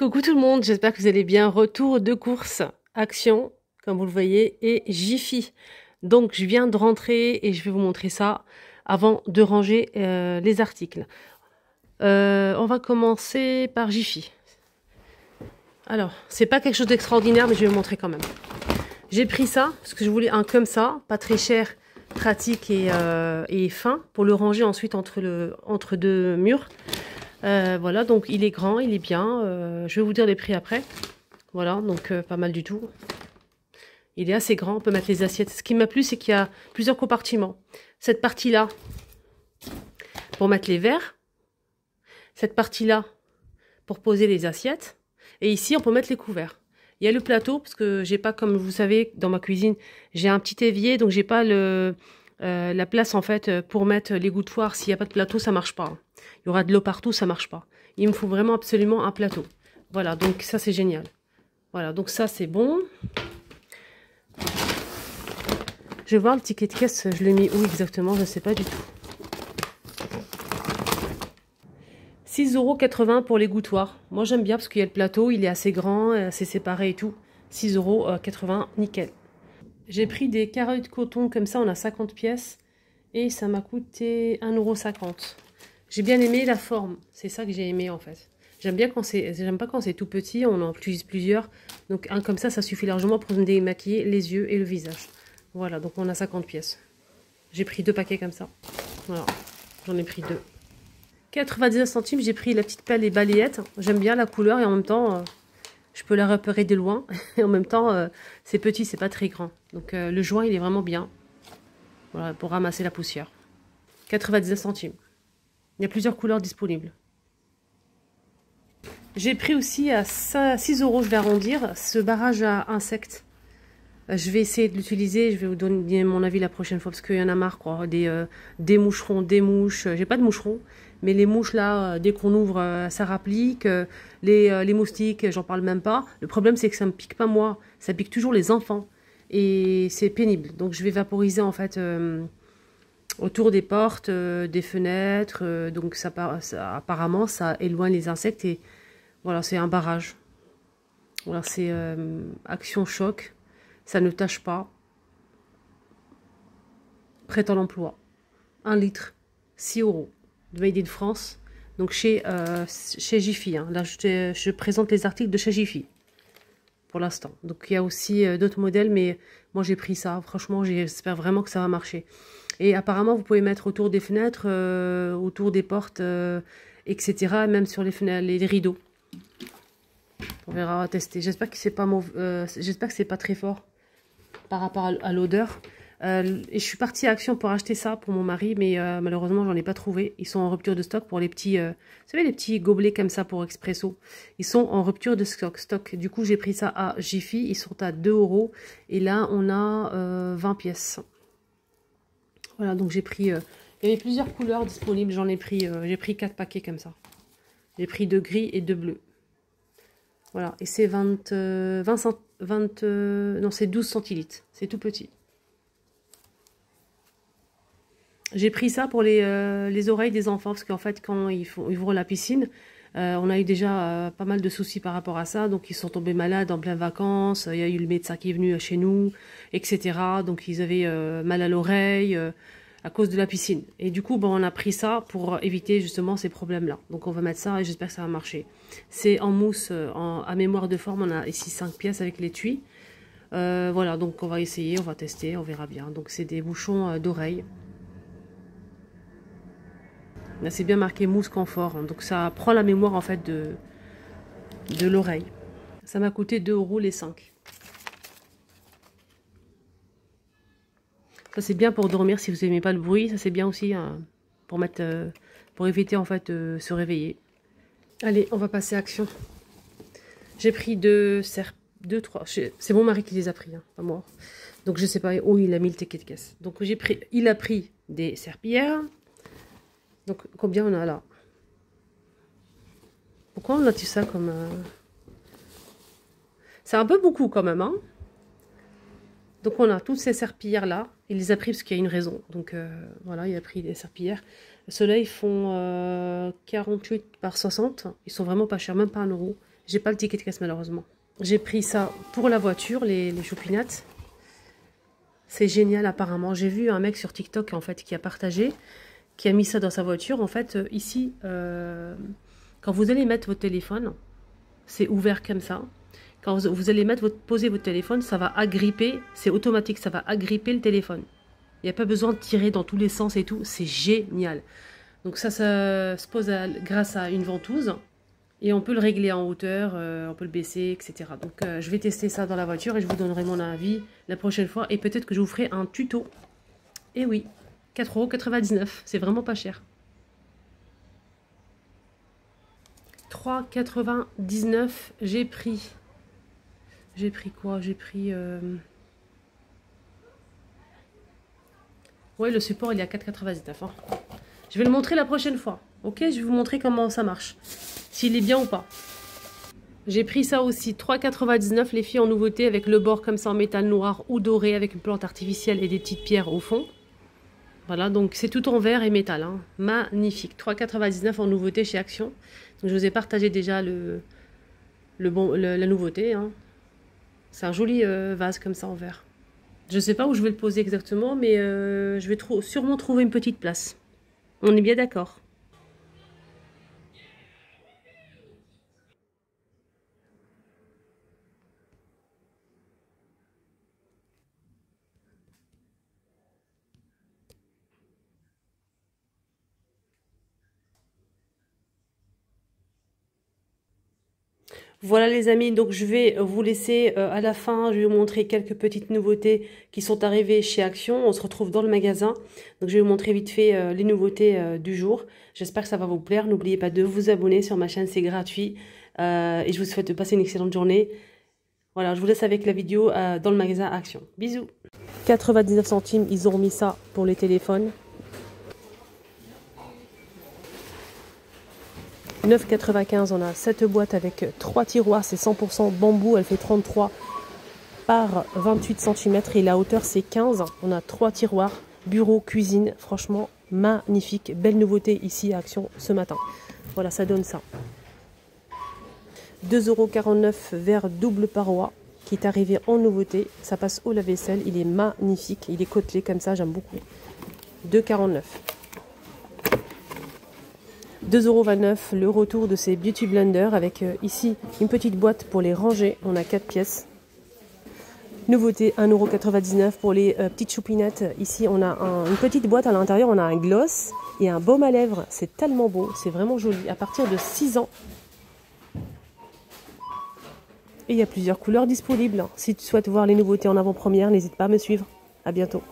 Coucou tout le monde, j'espère que vous allez bien. Retour de course, action, comme vous le voyez, et Jiffy. Donc je viens de rentrer et je vais vous montrer ça avant de ranger euh, les articles. Euh, on va commencer par Jiffy. Alors, c'est pas quelque chose d'extraordinaire, mais je vais vous montrer quand même. J'ai pris ça, parce que je voulais un comme ça, pas très cher, pratique et, euh, fin, pour le ranger ensuite entre deux murs. Euh, voilà, donc il est grand, il est bien. Euh, je vais vous dire les prix après. Voilà, donc euh, pas mal du tout. Il est assez grand, on peut mettre les assiettes. Ce qui m'a plu, c'est qu'il y a plusieurs compartiments. Cette partie-là, pour mettre les verres. Cette partie-là, pour poser les assiettes. Et ici, on peut mettre les couverts. Il y a le plateau, parce que j'ai pas, comme vous savez, dans ma cuisine, j'ai un petit évier, donc j'ai pas le, euh, la place en fait pour mettre les gouttoirs. S'il n'y a pas de plateau, ça marche pas. Il y aura de l'eau partout, ça marche pas. Il me faut vraiment absolument un plateau. Voilà, donc ça c'est génial. Voilà, donc ça c'est bon. Je vais voir le ticket de caisse, je l'ai mis où exactement, je ne sais pas du tout. 6,80€ pour les gouttoirs. Moi j'aime bien parce qu'il y a le plateau, il est assez grand, assez séparé et tout. 6,80€, nickel. J'ai pris des carreaux de coton comme ça, on a 50 pièces. Et ça m'a coûté 1,50€. J'ai bien aimé la forme. C'est ça que j'ai aimé en fait. J'aime bien quand c'est, j'aime pas quand c'est tout petit, on en utilise plusieurs. Donc un comme ça, ça suffit largement pour me démaquiller les yeux et le visage. Voilà, donc on a 50 pièces. J'ai pris deux paquets comme ça. Voilà, j'en ai pris deux. 99 centimes, j'ai pris la petite pelle et balayette. J'aime bien la couleur et en même temps, euh, je peux la repérer de loin. Et en même temps, euh, c'est petit, c'est pas très grand. Donc euh, le joint, il est vraiment bien. Pour ramasser la poussière. 99 centimes. Il y a plusieurs couleurs disponibles. J'ai pris aussi à 6 euros, je vais arrondir, ce barrage à insectes. Euh, je vais essayer de l'utiliser, je vais vous donner mon avis la prochaine fois parce qu'il y en a marre, quoi. Des, des moucherons, des mouches. J'ai pas de moucherons, mais les mouches, là, euh, dès qu'on ouvre, euh, ça rapplique. Euh, les, les moustiques, j'en parle même pas. Le problème, c'est que ça ne me pique pas moi. Ça pique toujours les enfants. Et c'est pénible. Donc, je vais vaporiser, en fait, autour des portes, des fenêtres. donc, ça, ça, apparemment, ça éloigne les insectes. Et voilà, c'est un barrage. Voilà, c'est Action Choc. Ça ne tâche pas. Prêt à l'emploi. Un litre. 6 euros de Made in France, donc chez, euh, Jiffy. Hein. Là, je, présente les articles de chez Jiffy, pour l'instant. Donc, il y a aussi euh, d'autres modèles, mais moi, j'ai pris ça. Franchement, j'espère vraiment que ça va marcher. Et apparemment, vous pouvez mettre autour des fenêtres, euh, autour des portes, euh, etc., même sur les fenêtres, les, rideaux. On verra, on va tester. J'espère que c'est pas pas très fort par rapport à l'odeur. Euh, et je suis partie à Action pour acheter ça pour mon mari, mais euh, malheureusement, j'en ai pas trouvé. Ils sont en rupture de stock pour les petits, euh, les petits gobelets comme ça pour expresso. Ils sont en rupture de stock. stock. Du coup, j'ai pris ça à Jiffy. Ils sont à 2 euros. Et là, on a 20 pièces. Voilà, donc j'ai pris... il y avait plusieurs couleurs disponibles. J'en ai pris, j'ai pris 4 paquets comme ça. J'ai pris de gris et de bleu. Voilà, et c'est 20, 20, 20 non, c'est 12 centilitres. C'est tout petit. J'ai pris ça pour les, euh, les, oreilles des enfants, parce qu'en fait, quand ils, font, ils vont à la piscine, euh, on a eu déjà euh, pas mal de soucis par rapport à ça. Donc, ils sont tombés malades en plein vacances. Il y a eu le médecin qui est venu chez nous, etc. Donc, ils avaient mal à l'oreille à cause de la piscine. Et du coup, bon, on a pris ça pour éviter justement ces problèmes-là. Donc, on va mettre ça et j'espère que ça va marcher. C'est en mousse, en, à mémoire de forme. On a ici 5 pièces avec l'étui. voilà, donc on va essayer, on va tester, on verra bien. Donc, c'est des bouchons d'oreille. C'est bien marqué mousse confort. Hein. donc, ça prend la mémoire, en fait, de, de l'oreille. Ça m'a coûté 2 euros les 5. Ça, c'est bien pour dormir si vous n'aimez pas le bruit. Ça, c'est bien aussi hein, pour, mettre, euh, pour éviter, en fait, de se réveiller. Allez, on va passer à action. J'ai pris deux serpents. Deux, trois. C'est mon mari qui les a pris, hein, pas moi. Donc je sais pas où il a mis le ticket de caisse. Donc j'ai pris, il a pris des serpillères, donc, combien on a là? Pourquoi on a tout ça comme... Euh, c'est un peu beaucoup quand même, hein? Donc on a toutes ces serpillères là, il les a pris parce qu'il y a une raison. Donc euh, voilà, il a pris des serpillères. Ceux-là ils font 48 euh, par 60, ils sont vraiment pas chers, même pas un euro. J'ai pas le ticket de caisse malheureusement. J'ai pris ça pour la voiture, les, les. C'est génial apparemment. J'ai vu un mec sur TikTok en fait qui a partagé, qui a mis ça dans sa voiture. En fait, euh, ici, euh, quand vous allez mettre votre téléphone, c'est ouvert comme ça. Quand vous, allez mettre votre, poser votre téléphone, ça va agripper, c'est automatique, ça va agripper le téléphone. Il n'y a pas besoin de tirer dans tous les sens et tout, c'est génial. Donc ça, se pose grâce à une ventouse. Et on peut le régler en hauteur, euh, on peut le baisser, etc. Donc je vais tester ça dans la voiture et je vous donnerai mon avis la prochaine fois. Et peut-être que je vous ferai un tuto. Et oui, 4,99€, c'est vraiment pas cher. 3,99, j'ai pris. J'ai pris quoi? J'ai pris... Euh... Ouais, le support, il est à 4,99. Hein. Je vais le montrer la prochaine fois. Ok, je vais vous montrer comment ça marche s'il est bien ou pas. J'ai pris ça aussi, 3,99 les filles en nouveauté avec le bord comme ça en métal noir ou doré avec une plante artificielle et des petites pierres au fond. Voilà, donc c'est tout en verre et métal. Hein. Magnifique. 3,99 en nouveauté chez Action. Donc je vous ai partagé déjà le, le bon, la nouveauté. Hein. C'est un joli euh, vase comme ça en verre. Je ne sais pas où je vais le poser exactement, mais euh, je vais sûrement trouver une petite place. On est bien d'accord. Voilà les amis, donc je vais vous laisser euh, à la fin, je vais vous montrer quelques petites nouveautés qui sont arrivées chez Action. On se retrouve dans le magasin, donc je vais vous montrer vite fait euh, les nouveautés euh, du jour. J'espère que ça va vous plaire. N'oubliez pas de vous abonner sur ma chaîne, c'est gratuit. et je vous souhaite de passer une excellente journée. Voilà, je vous laisse avec la vidéo dans le magasin Action. Bisous 99 centimes, ils ont mis ça pour les téléphones. 9,95 on a cette boîte avec 3 tiroirs, c'est 100% bambou, elle fait 33 par 28 cm et la hauteur c'est 15. On a 3 tiroirs, bureau, cuisine, franchement magnifique, belle nouveauté ici à Action ce matin. Voilà, ça donne ça. 2,49€ verre double paroi qui est arrivé en nouveauté. Ça passe au lave-vaisselle, il est magnifique, il est côtelé comme ça, j'aime beaucoup. 2,49€. 2,29€ le retour de ces Beauty Blender avec euh, ici une petite boîte pour les ranger. On a 4 pièces. Nouveauté 1,99€ pour les euh, petites choupinettes. Ici on a une petite boîte à l'intérieur, on a un gloss et un baume à lèvres. C'est tellement beau, c'est vraiment joli. À partir de 6 ans. Et il y a plusieurs couleurs disponibles. Si tu souhaites voir les nouveautés en avant-première, n'hésite pas à me suivre. À bientôt.